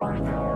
Bye.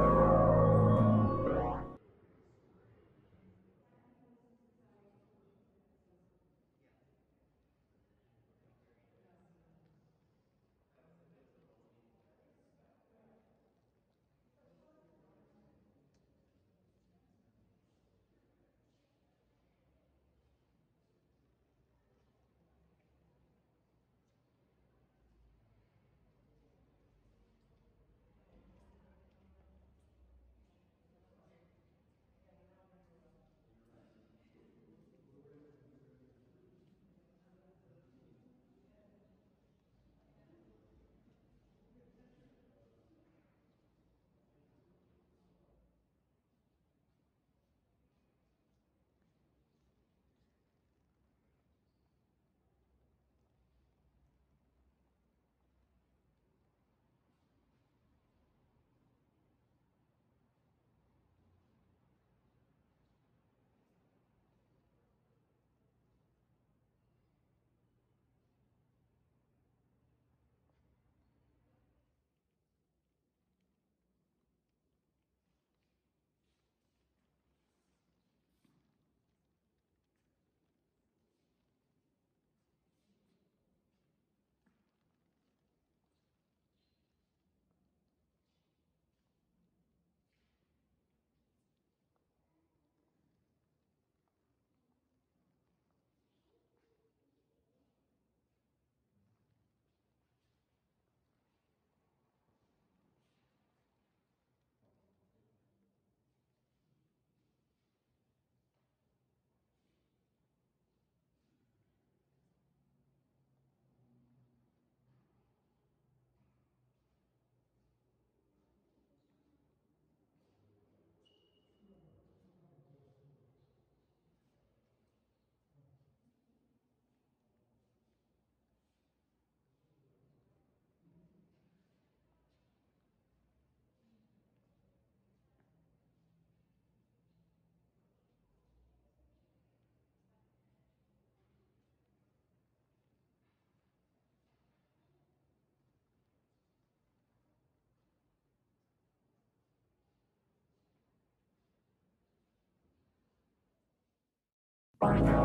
Bye.